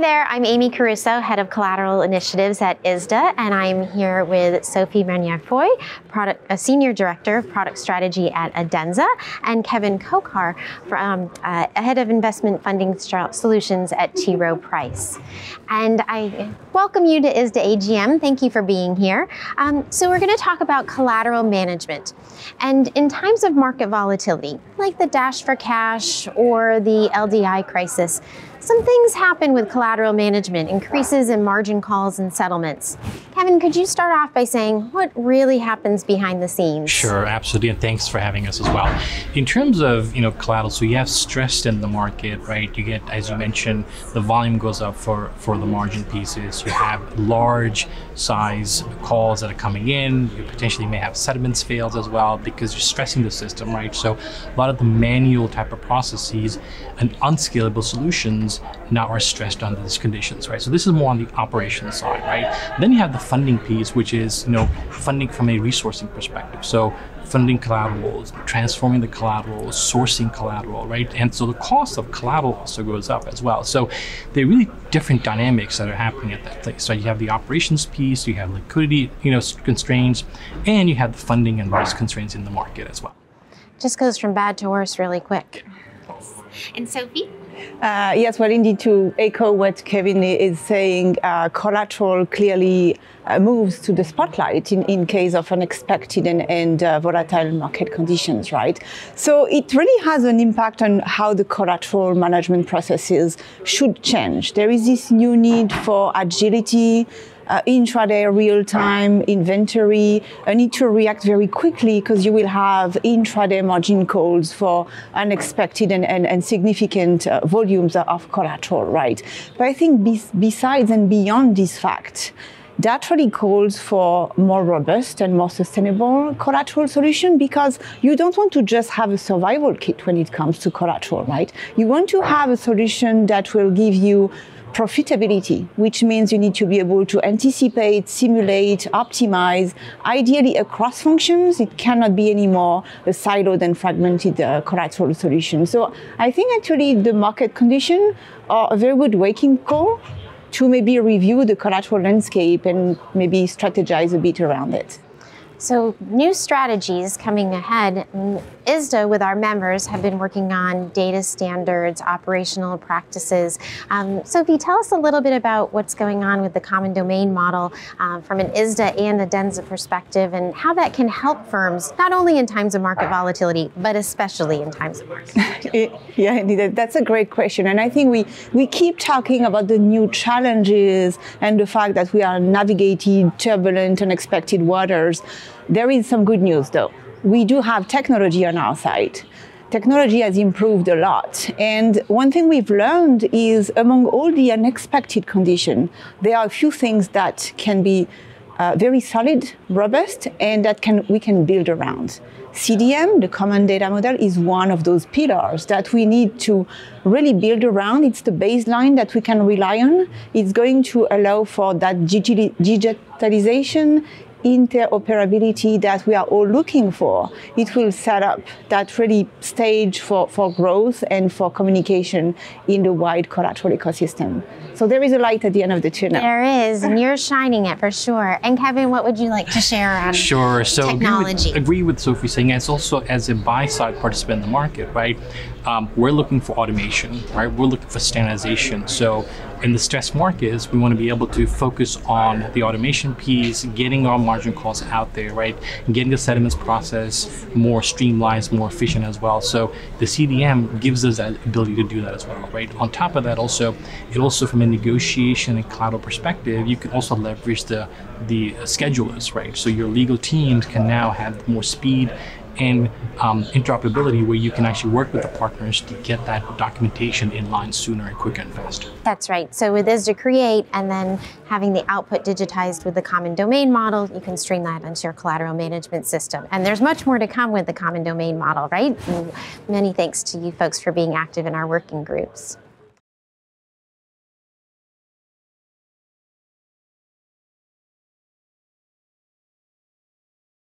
there, I'm Amy Caruso, Head of Collateral Initiatives at ISDA, and I'm here with Sophie Marnhier-Foy, product, a Senior Director of Product Strategy at Adenza, and Kevin Khokhar, from, uh, Head of Investment Funding Solutions at T. Rowe Price. And I welcome you to ISDA AGM. Thank you for being here. Um, so we're going to talk about collateral management. And in times of market volatility, like the dash for cash or the LDI crisis, some things happen with collateral management, increases in margin calls and settlements. Kevin, could you start off by saying what really happens behind the scenes? Sure, absolutely, and thanks for having us as well. In terms of you know collateral, so you have stress in the market, right? You get, as you mentioned, the volume goes up for for the margin pieces. You have large size calls that are coming in. You potentially may have settlements fails as well because you're stressing the system, right? So a lot of the manual type of processes and unscalable solutions now are stressed under these conditions, right? So this is more on the operations side, right? Then you have the funding piece, which is you know funding from a resourcing perspective. So funding collateral, transforming the collateral, sourcing collateral, right? And so the cost of collateral also goes up as well. So there are really different dynamics that are happening at that place. So you have the operations piece, you have liquidity, you know, constraints, and you have the funding and risk constraints in the market as well. Just goes from bad to worse really quick. And Sophie? Uh, yes, well, indeed, to echo what Kevin is saying, uh, collateral clearly uh, moves to the spotlight in, in case of unexpected and, and uh, volatile market conditions, right? So it really has an impact on how the collateral management processes should change. There is this new need for agility, uh, intraday real-time inventory. I need to react very quickly because you will have intraday margin calls for unexpected and, and, and significant uh, volumes of collateral, right? But I think be- besides and beyond this fact, that really calls for more robust and more sustainable collateral solution because you don't want to just have a survival kit when it comes to collateral, right? You want to have a solution that will give you profitability, which means you need to be able to anticipate, simulate, optimize, ideally across functions. It cannot be anymore a siloed and fragmented uh, collateral solution. So I think actually the market condition are a very good waking call to maybe review the collateral landscape and maybe strategize a bit around it. So new strategies coming ahead. ISDA with our members have been working on data standards, operational practices. Um, Sophie, tell us a little bit about what's going on with the common domain model uh, from an ISDA and Adenza perspective and how that can help firms not only in times of market volatility, but especially in times of market volatility. yeah, indeed. That's a great question. And I think we, we keep talking about the new challenges and the fact that we are navigating turbulent, unexpected waters. There is some good news though. We do have technology on our side. Technology has improved a lot. And one thing we've learned is among all the unexpected conditions, there are a few things that can be uh, very solid, robust, and that can we can build around. CDM, the common data model, is one of those pillars that we need to really build around. It's the baseline that we can rely on. It's going to allow for that digitalization interoperability that we are all looking for. It will set up that really stage for, for growth and for communication in the wide collateral ecosystem. So there is a light at the end of the tunnel. There is, and you're shining it for sure. And Kevin, what would you like to share on sure. So technology? Agree with, agree with Sophie saying as also as a buy side participant in the market, right? Um, we're looking for automation, right? We're looking for standardization. So in the stress markets, we want to be able to focus on the automation piece, getting our margin calls out there, right? Getting the settlements process more streamlined, more efficient as well. So the CDM gives us that ability to do that as well, right? On top of that, also, it also from a negotiation and collateral perspective, you can also leverage the the schedulers, right? So your legal teams can now have more speed and um, interoperability where you can actually work with the partners to get that documentation in line sooner and quicker and faster. That's right. So with ISDA Create and then having the output digitized with the common domain model, you can stream that into your collateral management system. And there's much more to come with the common domain model, right? And many thanks to you folks for being active in our working groups.